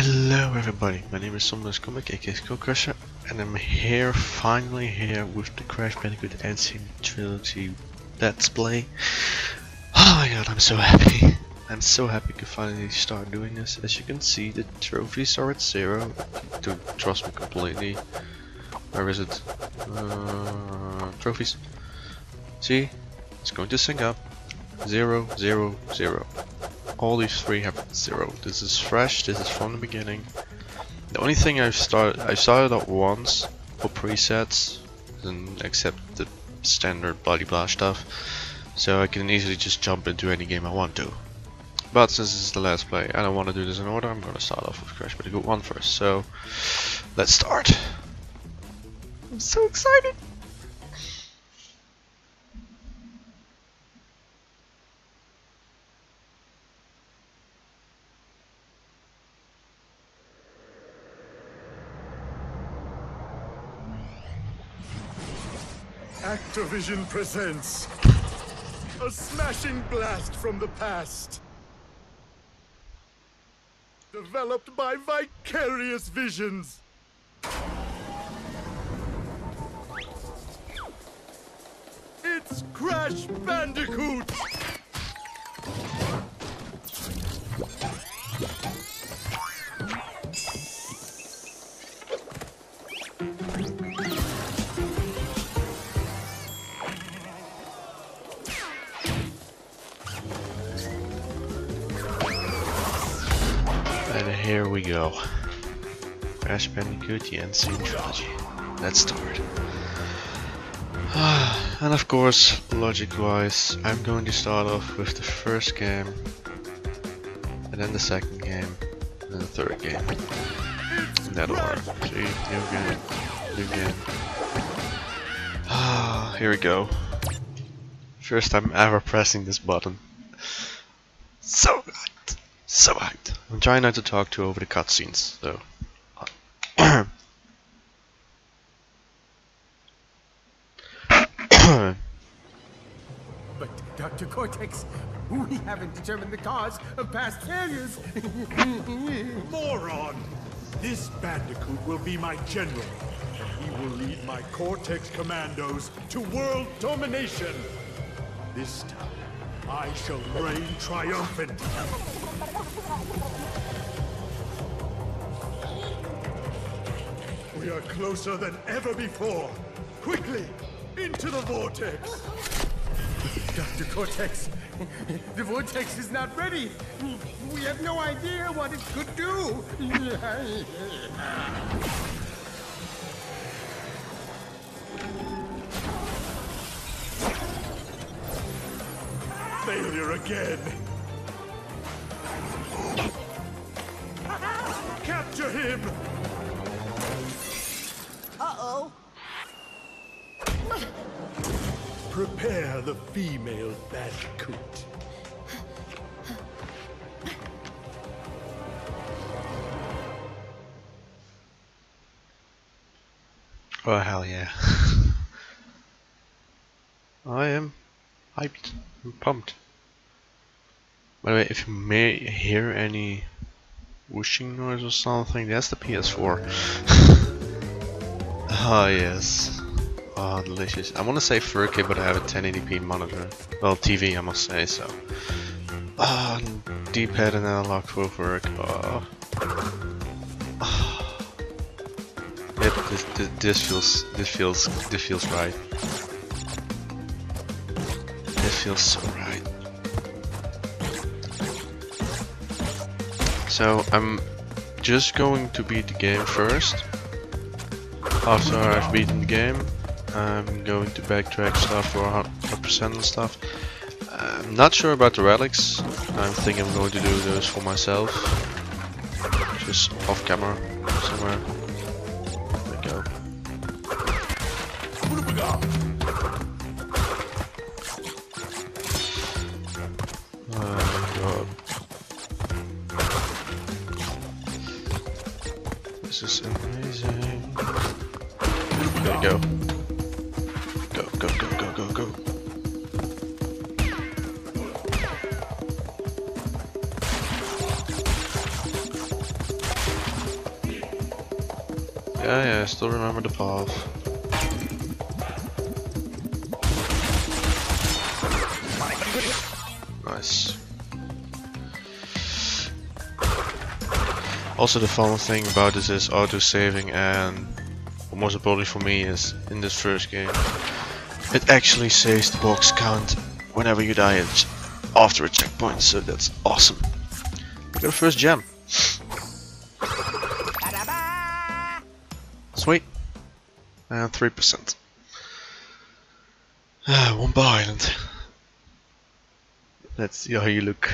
Hello everybody, my name is Somnus Comic aka Skull Crusher and I'm here, finally here with the Crash Bandicoot N. Sane Trilogy Let's Play. Oh my god, I'm so happy. I'm so happy to finally start doing this. As you can see, the trophies are at zero. To trust me completely. Where is it? Uh, trophies. See? It's going to sync up. Zero, zero, zero all these three have zero. This is fresh, this is from the beginning. The only thing I've started, I started out once for presets, and except the standard bloody blah stuff, so I can easily just jump into any game I want to. But since this is the last play, and I want to do this in order, I'm gonna start off with Crash Bandicoot 1 first, so let's start. I'm so excited! Activision presents a smashing blast from the past. Developed by Vicarious Visions. It's Crash Bandicoot! Go. Crash Bandicoot, the N. Sane Trilogy. Let's start. and of course, logic-wise, I'm going to start off with the first game, and then the second game, and then the third game. In that order. See, new game, new game. Here we go. First time ever pressing this button. So hyped. So hyped. I'm trying not to talk too over the cutscenes, though. But, Dr. Cortex, we haven't determined the cause of past failures. Moron! This Bandicoot will be my general. and He will lead my Cortex commandos to world domination. This time, I shall reign triumphant. Are closer than ever before. Quickly, into the vortex. Dr. Cortex, the vortex is not ready. We have no idea what it could do. Failure again. Female Bandicoot. Oh hell yeah. I am hyped. I'm pumped. By the way, if you may hear any whooshing noise or something, that's the PS4. oh ah, yes. Oh delicious. I want to say 4K but I have a 1080p monitor. Well TV I must say so. Ah, D-pad and analog both work. Oh. Yep, this, this, this feels this feels this feels right. This feels so right. So I'm just going to beat the game first. After I've beaten the game, I'm going to backtrack stuff for 100% and stuff. I'm not sure about the relics. I think I'm going to do those for myself. Just off camera somewhere. Go, go, go, go, go. Yeah, yeah, I still remember the path. Nice. Also the fun thing about this is auto saving and most importantly for me is in this first game it actually says the box count whenever you die after a checkpoint so that's awesome. Got a first gem. Sweet. And 3%. Ah, one bar island. Let's see how you look.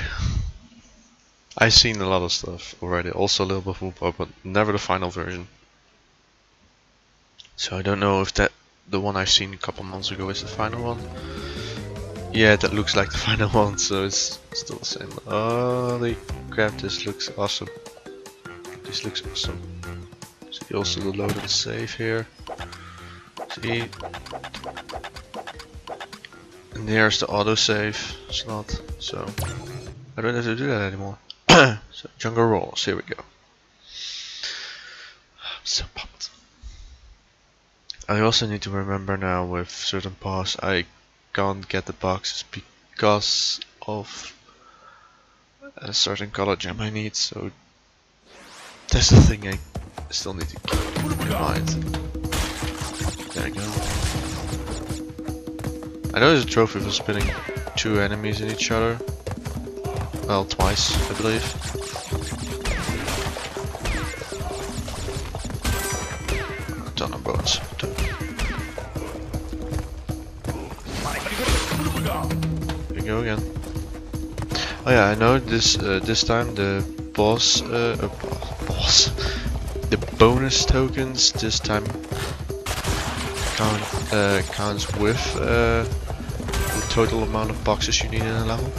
I've seen a lot of stuff already, also a little bit of but never the final version. So I don't know if that the one I've seen a couple months ago is the final one. Yeah, that looks like the final one, so it's still the same. Holy crap, this looks awesome. This looks awesome. See also the load and save here. See? And there's the autosave slot, so I don't have to do that anymore. so jungle rolls, here we go. I'm so pumped. I also need to remember now with certain paths I can't get the boxes because of a certain color gem I need, so that's the thing I still need to keep in mind. There you go. I know there's a trophy for spinning two enemies in each other. Well, twice, I believe. Tawna bonus. We go again. Oh yeah, I know this uh, this time the boss uh, uh, boss the bonus tokens this time count uh, counts with uh, the total amount of boxes you need in a level.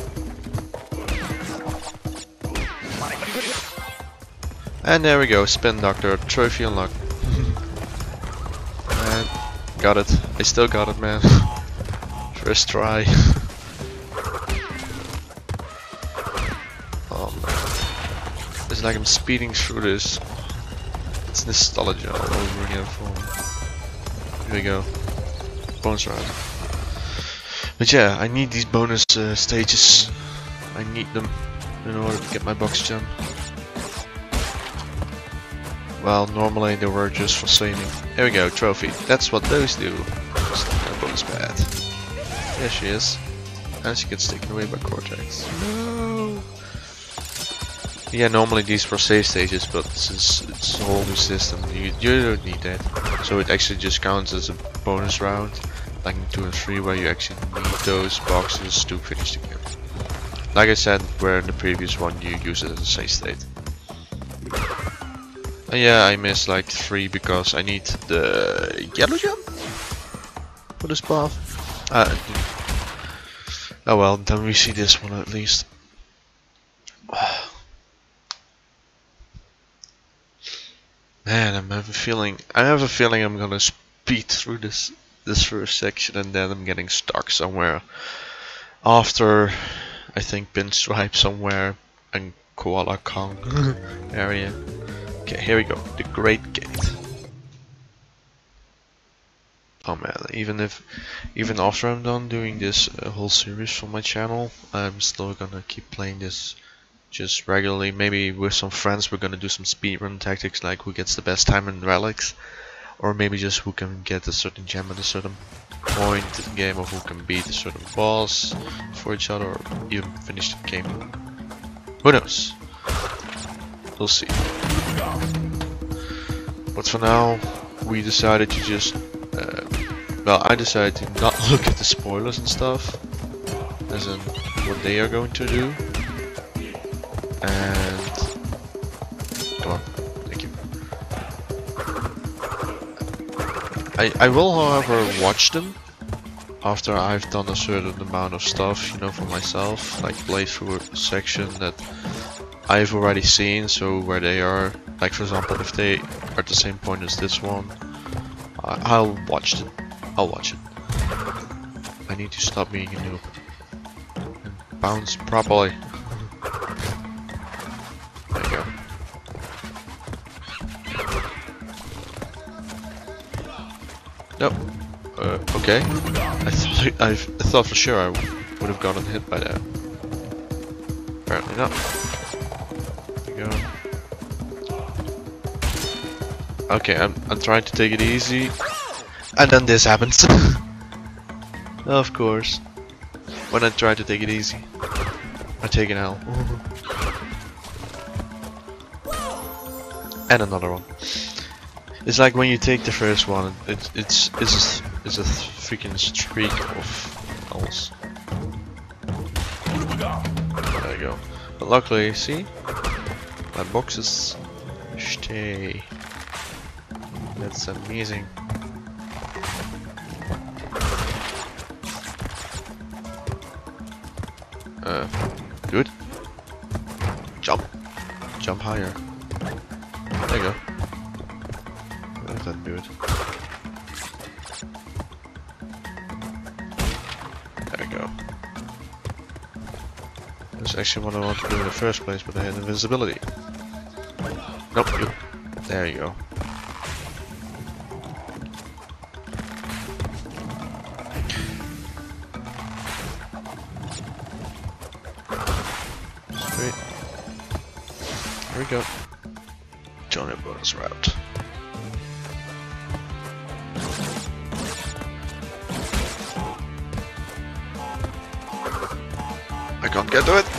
And there we go, Spin Doctor, trophy unlocked. got it. I still got it, man. First try. like I'm speeding through this. It's nostalgia all over again for. Here we go. Bonus round. But yeah, I need these bonus uh, stages. I need them in order to get my box gem. Well, normally they were just for saving. Here we go, trophy. That's what those do. Bonus bad. There she is. And she gets taken away by Cortex. No! Yeah, normally these were save stages, but since it's a whole new system, you, you don't need that. So it actually just counts as a bonus round, like in 2 and 3, where you actually need those boxes to finish the game. Like I said, where in the previous one you use it as a save state. And yeah, I missed like 3 because I need the yellow gem for this path. Uh, oh well, then we see this one at least. Man, I'm have a feeling. I have a feeling I'm gonna speed through this this first section and then I'm getting stuck somewhere after I think Pinstripe somewhere and Koala Kong area. Okay, here we go. The Great Gate. Oh man, even if, even after I'm done doing this uh, whole series for my channel, I'm still gonna keep playing this just regularly. Maybe with some friends we're gonna do some speedrun tactics like who gets the best time in relics. Or maybe just who can get a certain gem at a certain point in the game or who can beat a certain boss for each other or even finish the game. Who knows? We'll see. But for now, we decided to just, uh, well, I decided to not look at the spoilers and stuff, as in what they are going to do. And come on, thank you. I I will, however, watch them after I've done a certain amount of stuff, you know, for myself, like play through a section that I've already seen, so where they are, like for example, if they are at the same point as this one, I will watch it. I'll watch it. I need to stop being a noob and bounce properly. Okay. I thought I, I thought for sure I would have gotten hit by that. Apparently not. There we go. Okay, I'm I'm trying to take it easy, and then this happens. of course. When I try to take it easy, I take an L. and another one. It's like when you take the first one, it, it's it's a, it's a freaking streak of L's. There you go. But luckily, see, my boxes stay. That's amazing. Uh, good. Jump. Jump higher. There you go. That doesn't do it. Actually what I wanted to do in the first place, but I had invisibility. Nope. There you go. Sweet. Here we go. Johnny Bonus route. I can't get to it.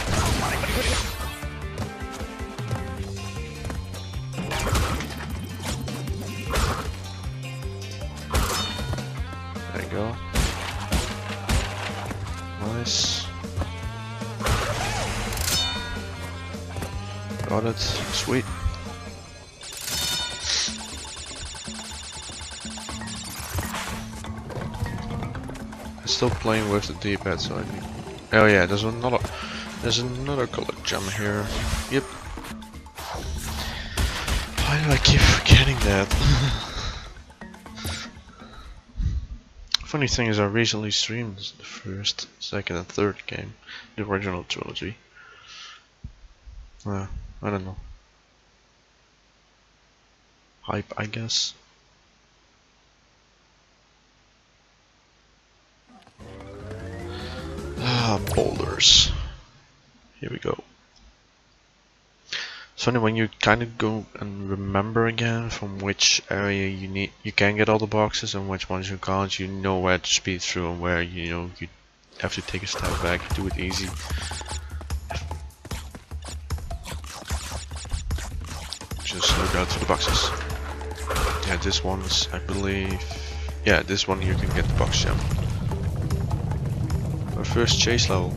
Still playing with the D-pad, so I need. Oh yeah, there's another. There's another colored gem here. Yep. Why do I keep forgetting that? Funny thing is, I recently streamed the first, second, and third game, the original trilogy. Uh, I don't know. Hype, I guess. Ah, boulders. Here we go. It's funny when you kind of go and remember again from which area you need, you can get all the boxes and which ones you can't. You know where to speed through and where you know you have to take a step back, do it easy. Just look out for the boxes. Yeah, this one's, I believe. Yeah, this one you can get the box gem. Our first chase level.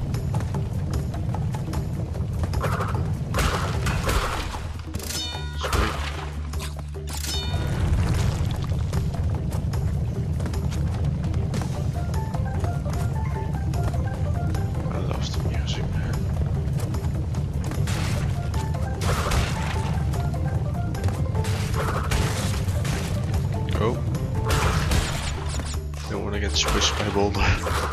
I love the music, man. Oh. Don't want to get squished by a boulder.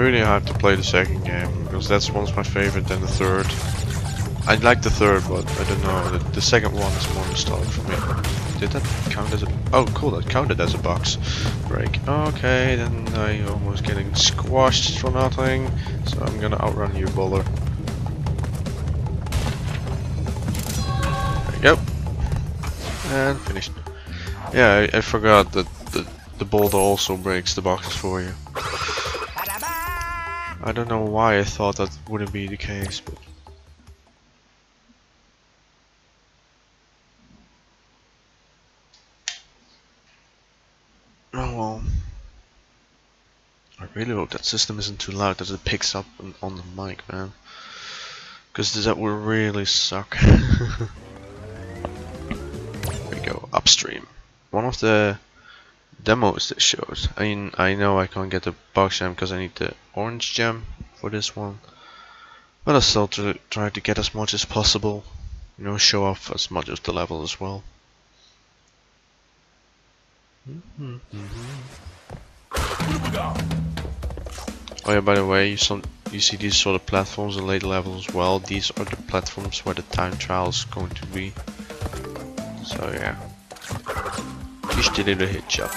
really hyped to play the second game because that's one's my favorite than the third. I like the third, but I don't know. The, the second one is more nostalgic for me. Did that count as a? Oh, cool! That counted as a box break. Okay, then I almost getting squashed for nothing. So I'm gonna outrun you, bowler. There you go. And finished. Yeah, I, I forgot that the the boulder also breaks the boxes for you. I don't know why I thought that wouldn't be the case, but oh well. I really hope that system isn't too loud that it picks up on, the mic, man. Because that would really suck. we go, upstream. One of the demos that shows. I mean, I know I can't get the box gem because I need the orange gem for this one. But I still tr try to get as much as possible. You know, show off as much of the level as well. Mm-hmm. Oh yeah, by the way, some you see these sort of platforms in late levels as well. These are the platforms where the time trial is going to be. So yeah. Just a hit job.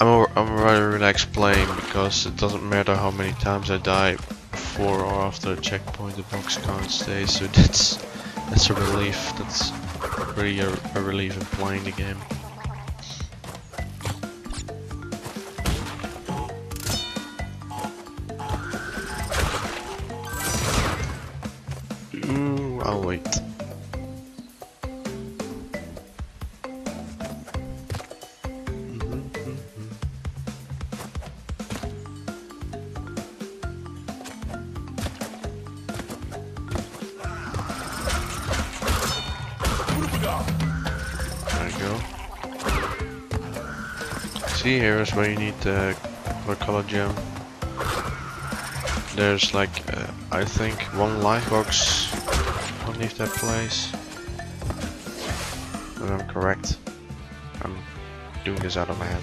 I'm, I'm rather relaxed playing because it doesn't matter how many times I die before or after a checkpoint the box can't stay. So that's that's a relief. That's really a, a relief in playing the game See, here is where you need the color gem. There's like, uh, I think, one life box underneath that place. If I'm correct. I'm doing this out of my head.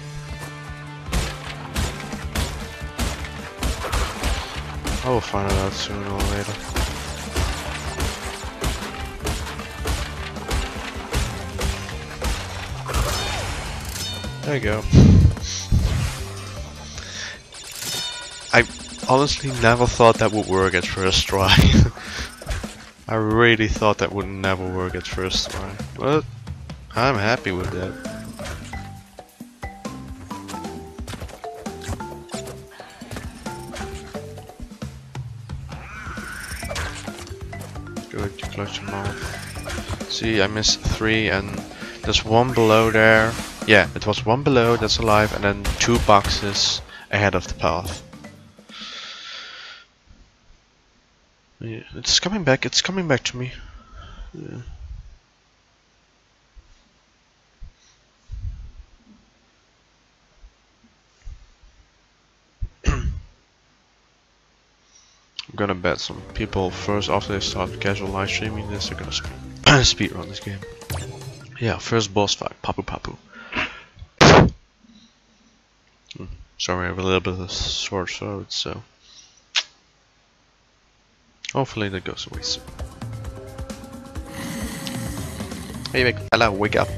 I will find it out sooner or later. There you go. Honestly never thought that would work at first try. I really thought that would never work at first try. But I'm happy with that. Good, you close your mouth. See, I missed three and there's one below there. Yeah, it was one below that's alive and then two boxes ahead of the path. It's coming back, it's coming back to me. Yeah. I'm gonna bet some people first after they start casual live streaming this they're gonna sp speed run this game. Yeah, first boss fight, Papu Papu. Hmm, Sorry, I have a little bit of a sore throat, so hopefully that goes away soon. Hey, big fella, wake up!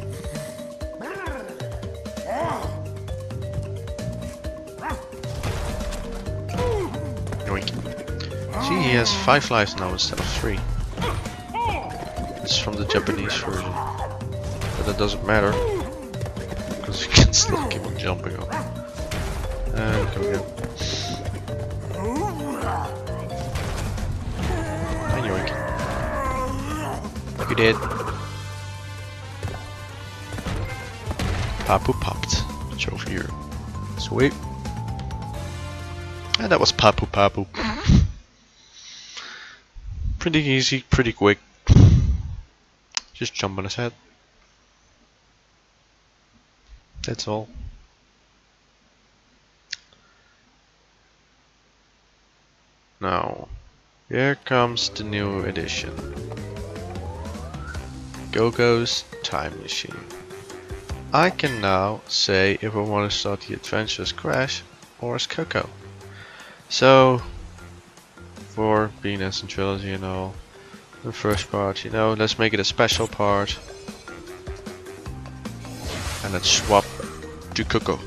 See, he has five lives now instead of three. It's from the Japanese version. But that doesn't matter. Because you can still keep on jumping on. And You did. Papu popped. Trophy here. Sweet. And that was Papu Papu. pretty easy, pretty quick. Just jump on his head. That's all. Now, here comes the new edition. Gogo's Time Machine. I can now say if I want to start the adventure as Crash or as Coco. So, for being as in trilogy and all, the first part, you know, let's make it a special part. And let's swap to Coco.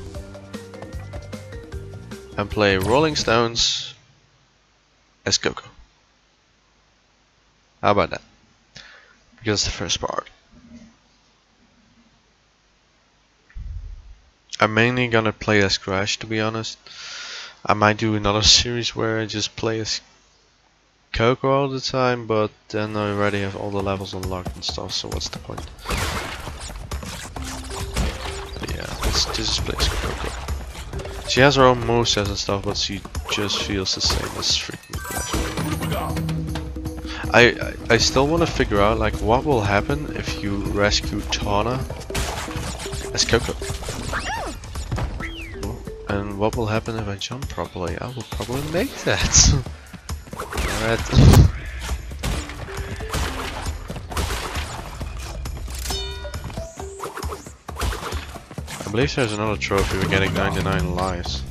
And play Rolling Stones as Coco. How about that? Because the first part. I'm mainly gonna play as Crash to be honest. I might do another series where I just play as Coco all the time, but then I already have all the levels unlocked and stuff, so what's the point? Yeah, let's just play as Coco. She has her own movesets and stuff, but she just feels the same as freaking. I, I, still want to figure out like what will happen if you rescue Tawna as Coco. And what will happen if I jump properly? I will probably make that. Alright. I believe there's another trophy for getting 99 lives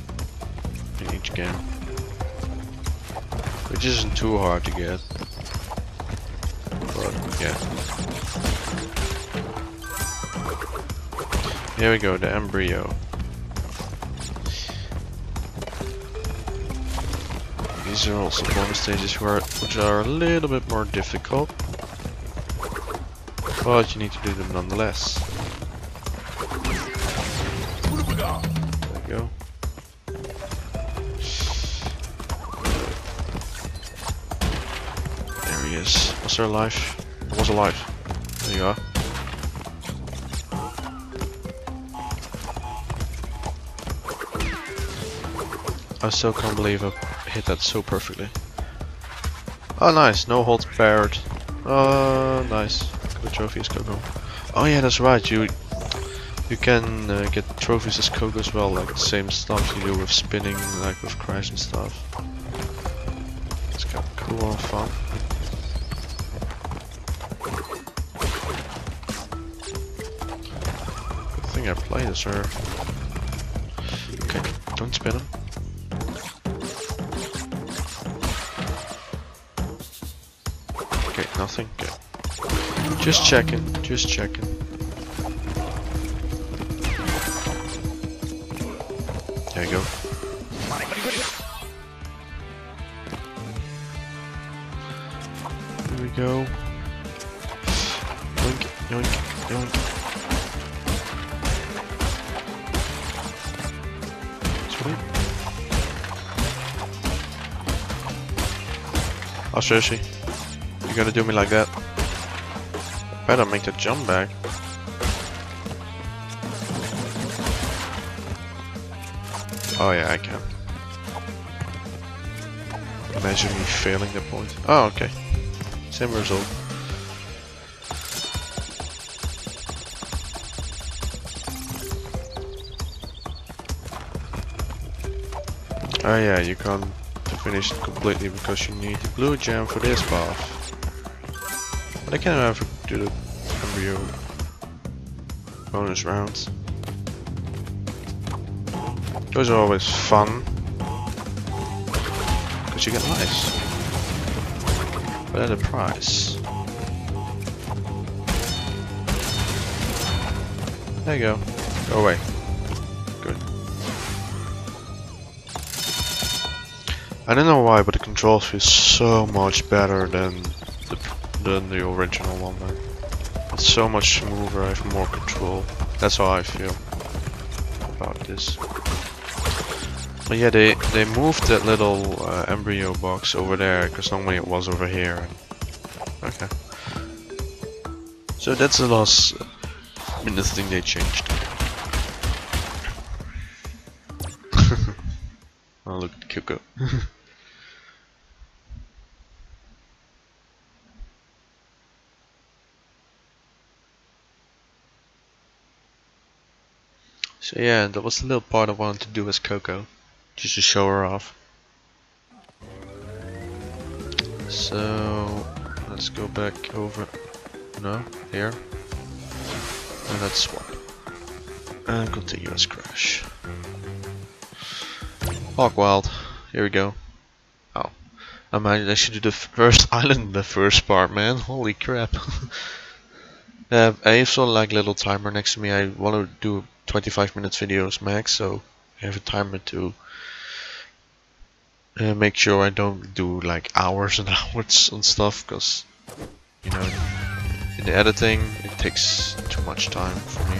in each game. Which isn't too hard to get. Yeah. Here we go, the embryo. These are also bonus stages where, which are a little bit more difficult. But you need to do them nonetheless. There we go. There he is. What's there alive? Was alive. There you are. I still can't believe I hit that so perfectly. Oh nice, no holds barred. Oh nice. Good trophies Coco. Oh yeah, that's right. You you can uh, get trophies as Coco as well, like the same stuff you do with spinning, like with Crash and stuff. It's kind of cool and fun. Thing I played this, sir. Okay, don't spin him. Okay, nothing. Okay. Just checking, just checking. Oh, seriously? You're gonna do me like that? Better make the jump back. Oh yeah, I can. Imagine me failing the point. Oh, okay. Same result. Oh yeah, you can't finish it completely because you need the blue gem for this path. But I can never do the embryo bonus rounds. Those are always fun. Because you get lives. But at a price. There you go. Go away. I don't know why, but the controls feel so much better than the, than the original one. Man. It's so much smoother, I have more control. That's how I feel about this. But yeah, they they moved that little uh, embryo box over there because normally it was over here. Okay. So that's the last I mean, the thing they changed. oh look Kyoko. so yeah, that was the little part I wanted to do as Coco. Just to show her off. So let's go back over no, here. And let's swap. And continue as crash. Hog Wild. Here we go. Oh. I might I should do the first island the first part man. Holy crap. uh, I of like little timer next to me. I want to do 25 minutes videos max so I have a timer to uh, make sure I don't do like hours and hours on stuff because you know in the editing it takes too much time for me.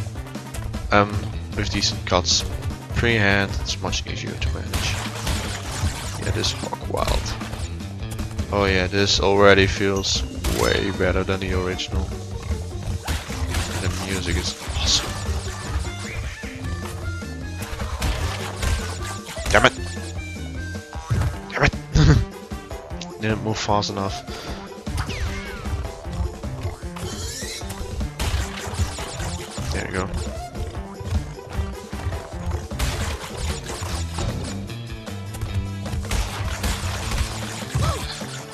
Um with decent cuts freehand it's much easier to manage. Yeah this hog wild. Oh yeah this already feels way better than the original. The music is awesome Didn't move fast enough. There you go.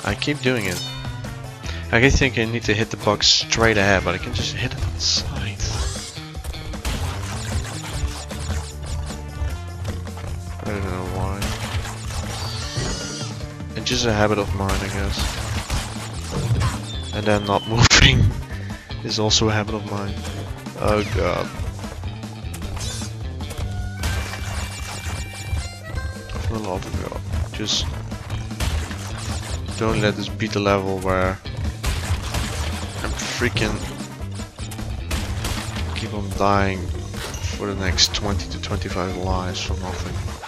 I keep doing it. I think I need to hit the box straight ahead, but I can just hit just a habit of mine, I guess. And then not moving is also a habit of mine. Oh god. For the love of god. Just don't let this be the level where I'm freaking keep on dying for the next 20 to 25 lives for nothing.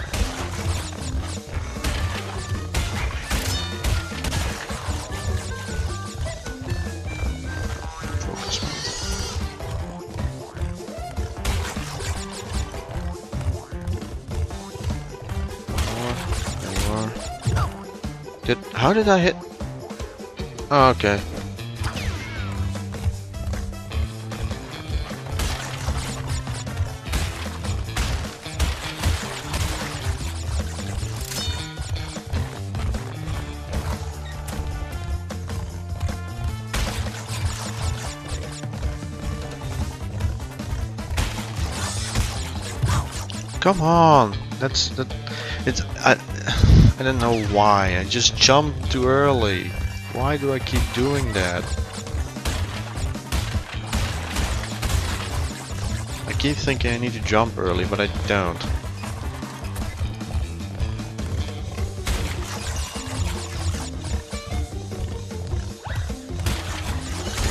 How did I hit? Oh, okay. Come on, that's that. It's I. I don't know why. I just jumped too early. Why do I keep doing that? I keep thinking I need to jump early, but I don't.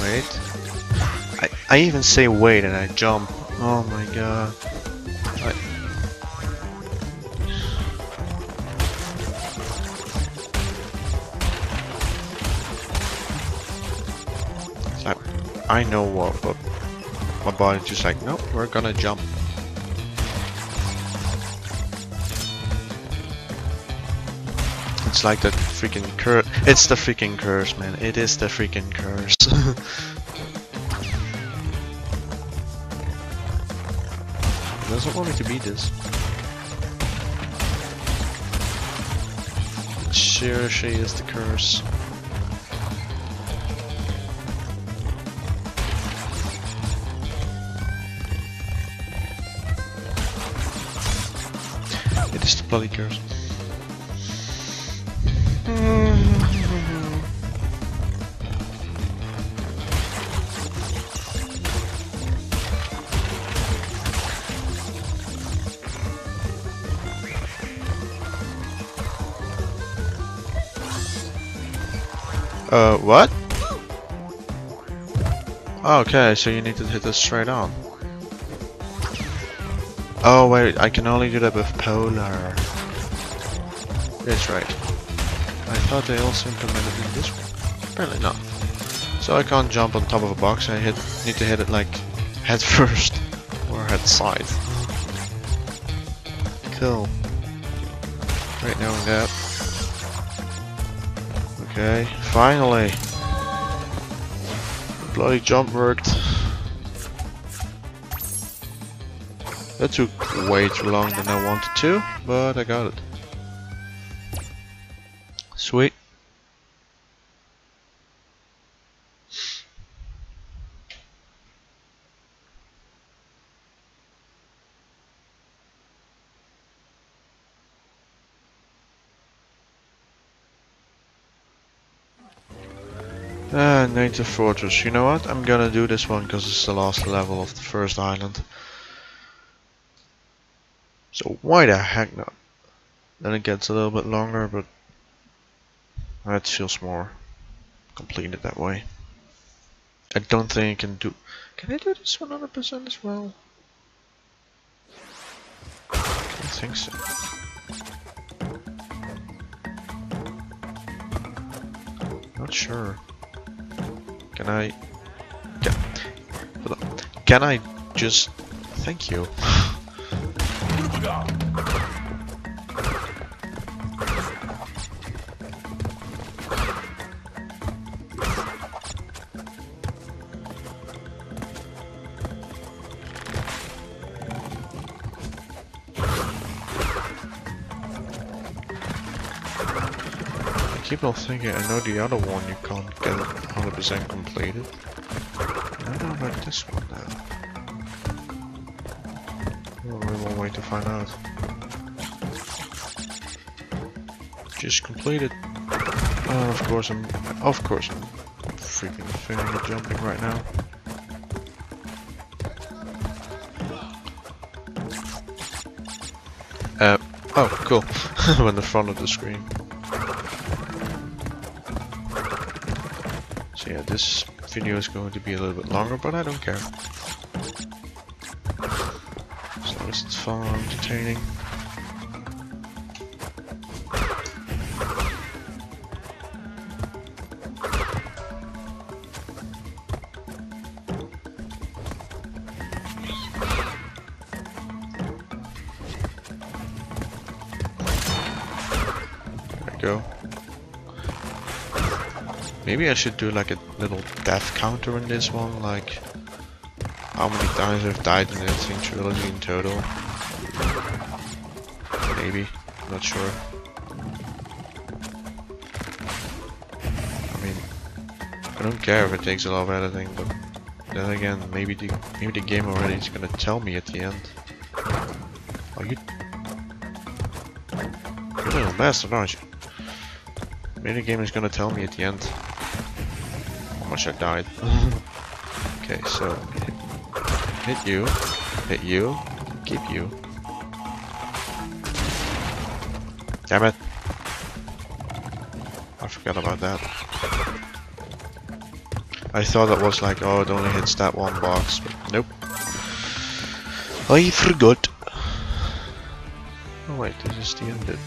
Wait. I, I even say wait and I jump. Oh my god. I know what, but my body's just like, nope, we're gonna jump. It's like that freaking curse. It's the freaking curse, man. It is the freaking curse. Doesn't want me to beat this. Seriously is the curse. Bloody curse. Uh, what? Okay, so you need to hit this straight on. Oh wait, I can only do that with polar. That's right. I thought they also implemented in this one. Apparently not. So I can't jump on top of a box, I hit need to hit it like head first or head side. Cool. Right knowing that. Okay, finally. Bloody jump worked. That took way too long than I wanted to, but I got it. Sweet. Ah, Native Fortress. You know what? I'm gonna do this one because it's the last level of the first island. So why the heck not? Then it gets a little bit longer, but that feels more completed that way. I don't think I can do... Can I do this 100% as well? I think so. Not sure. Can I... Can. Can I just... Thank you. I keep on thinking I know the other one you can't get it 100% completed. I don't know about this one now. Will wait to find out. Just completed. Uh, of course I'm, of course I'm freaking at jumping right now. Uh, oh, cool. I'm in the front of the screen. So yeah, this video is going to be a little bit longer, but I don't care. As entertaining. There we go. Maybe I should do like a little death counter in this one, like how many times I've died in the N. Sane Trilogy in total. Maybe, not sure. I mean, I don't care if it takes a lot of editing, but then again, maybe the maybe the game already is gonna tell me at the end. Oh, you, you're a bastard, aren't you? Maybe the game is gonna tell me at the end how much I died. okay, so hit you, hit you, keep you. Damn it! I forgot about that. I thought it was like, oh, it only hits that one box, but nope. I forgot. Oh wait, this is the end bit.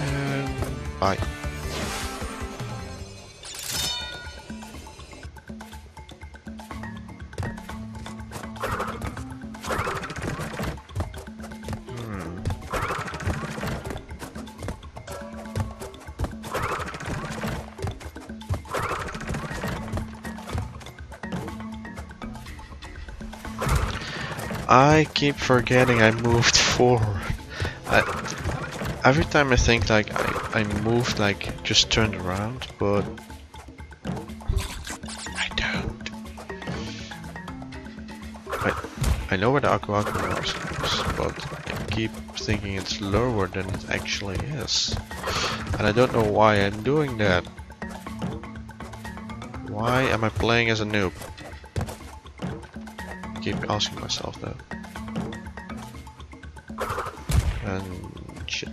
And bye. Keep forgetting I moved forward. I, every time I think like I, I moved like just turned around, but I don't. I, I know where the aqua is, but I keep thinking it's lower than it actually is. And I don't know why I'm doing that. Why am I playing as a noob? Keep asking myself that. And shit.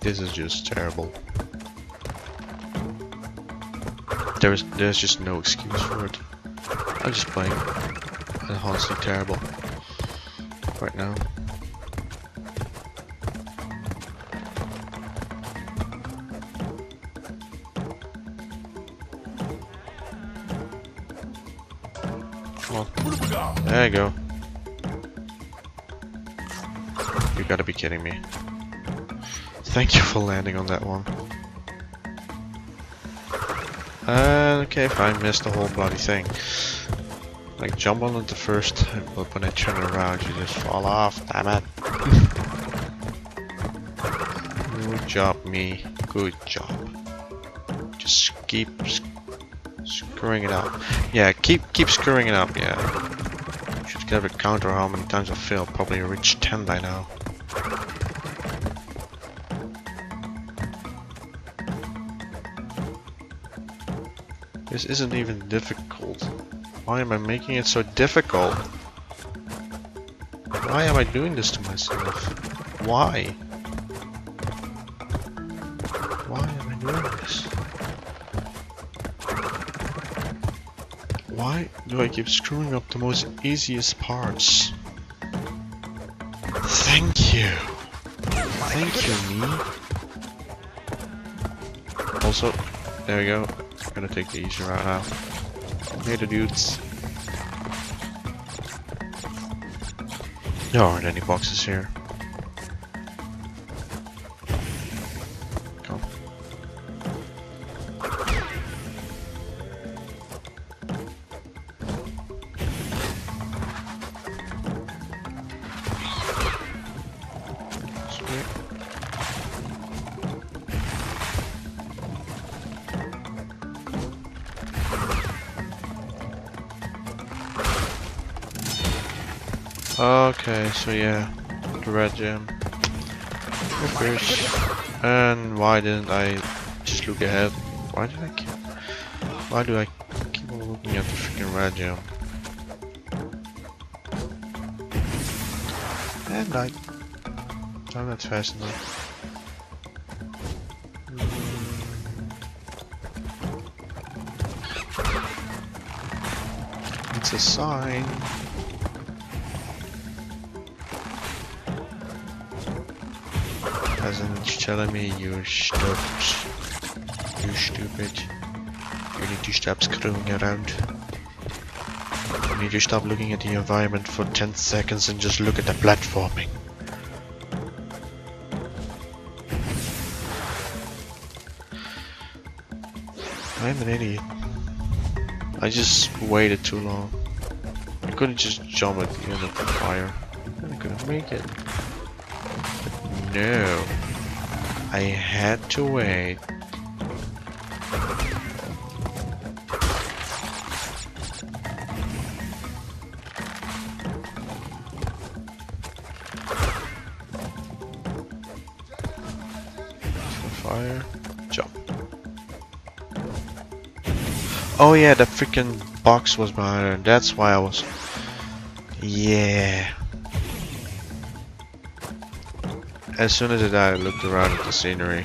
This is just terrible. There's there's just no excuse for it. I'm just playing honestly terrible right now. Kidding me. Thank you for landing on that one. Uh, okay, fine, missed the whole bloody thing. Like, jump on it the first but when I turn around, you just fall off, damn it. Good job, me. Good job. Just keep sc screwing it up. Yeah, keep keep screwing it up, yeah. Should get a counter how many times I failed. Probably reach 10 by now. This isn't even difficult. Why am I making it so difficult? Why am I doing this to myself? Why? Why am I doing this? Why do I keep screwing up the most easiest parts? Thank you! Thank you, me! Also, there we go. Gonna take the easy route uh, now. Later, dudes. There aren't any boxes here. Okay, so yeah, the red gem. And why didn't I just look ahead? Why did I keep? Why do I keep on looking at the freaking red gem? And I. I'm not fast enough. It's a sign. Peasant telling me you're stupid. You stupid. You need to stop screwing around. You need to stop looking at the environment for 10 seconds and just look at the platforming. I'm an idiot. I just waited too long. I couldn't just jump at the end of the fire. I couldn't make it. No. I had to wait. Fire. Jump. Oh yeah, the freaking box was behind her. That's why I was... Yeah. As soon as I looked around at the scenery,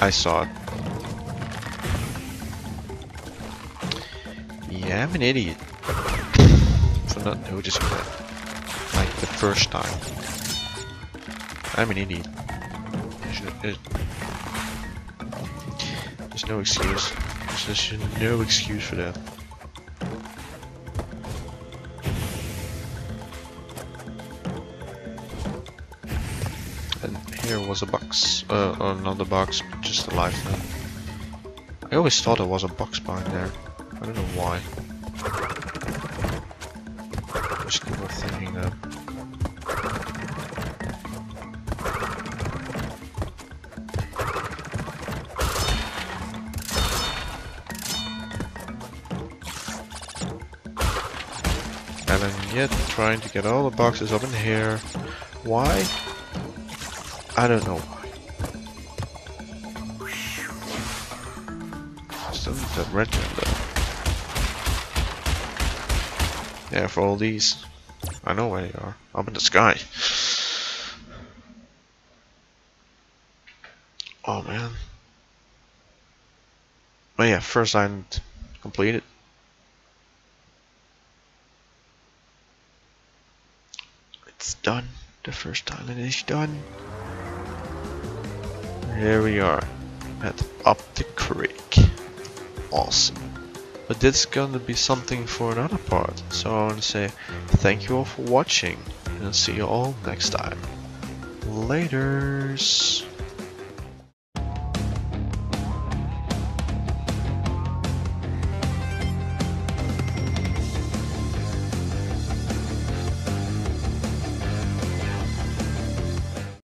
I saw it. Yeah, I'm an idiot. For not noticing that. Like the first time. I'm an idiot. There's, no excuse. There's no excuse for that. Was a box, uh, another box, just a lifeline. I always thought there was a box behind there. I don't know why. Just keep on thinking that. And I'm yet trying to get all the boxes up in here. Why? I don't know why. Still need that red though. Yeah, for all these. I know where they are. Up in the sky. Oh man. But yeah, first island completed. It's done. The first island is done. Here we are at Up the Creek. Awesome. But that's gonna be something for another part. So I want to say thank you all for watching and see you all next time. Laters.